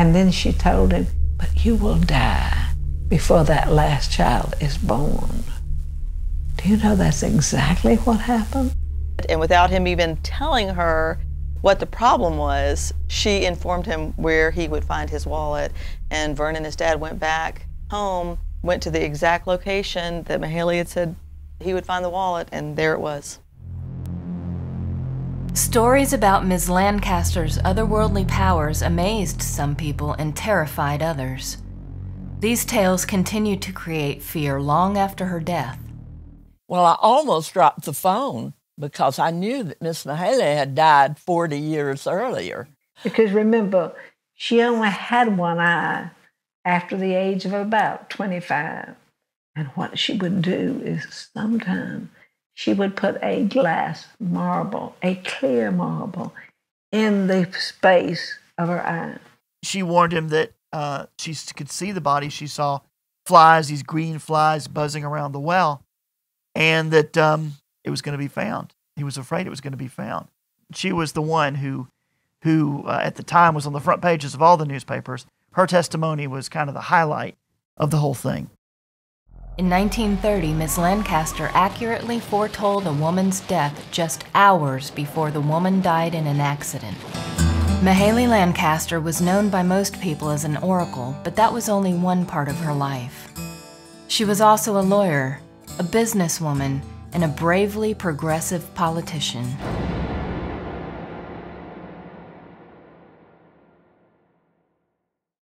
And then she told him, But you will die before that last child is born. Do you know that's exactly what happened? And without him even telling her what the problem was, she informed him where he would find his wallet. And Vernon, and his dad, went back home, went to the exact location that Mayhayley had said he would find the wallet, and there it was. Stories about Ms. Lancaster's otherworldly powers amazed some people and terrified others. These tales continued to create fear long after her death. Well, I almost dropped the phone because I knew that Miss Mayhayley had died 40 years earlier. Because remember, she only had one eye after the age of about 25. And what she would do is sometimes she would put a glass marble, a clear marble, in the space of her eye. She warned him that uh, she could see the body. She saw flies, these green flies buzzing around the well, and that um, it was going to be found. He was afraid it was going to be found. She was the one who, who uh, at the time was on the front pages of all the newspapers. Her testimony was kind of the highlight of the whole thing. In 1930, Ms. Lancaster accurately foretold a woman's death just hours before the woman died in an accident. Mayhayley Lancaster was known by most people as an oracle, but that was only one part of her life. She was also a lawyer, a businesswoman, and a bravely progressive politician.